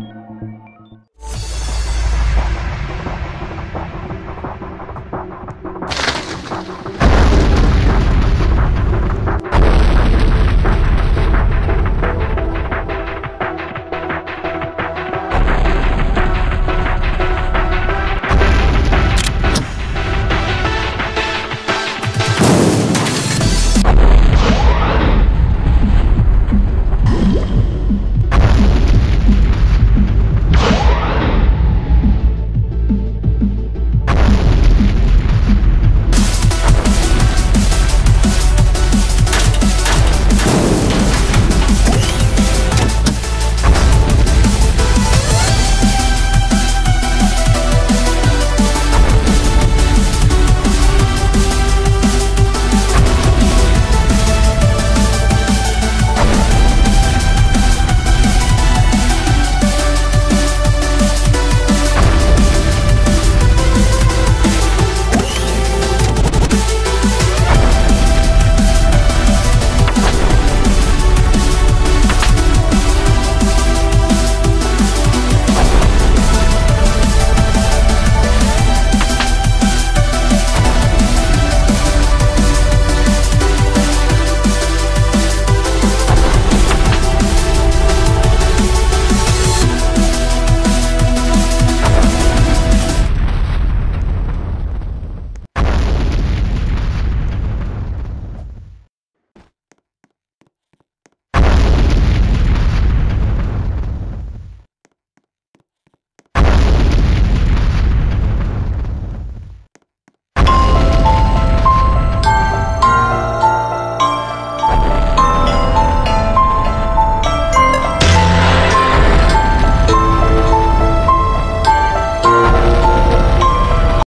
you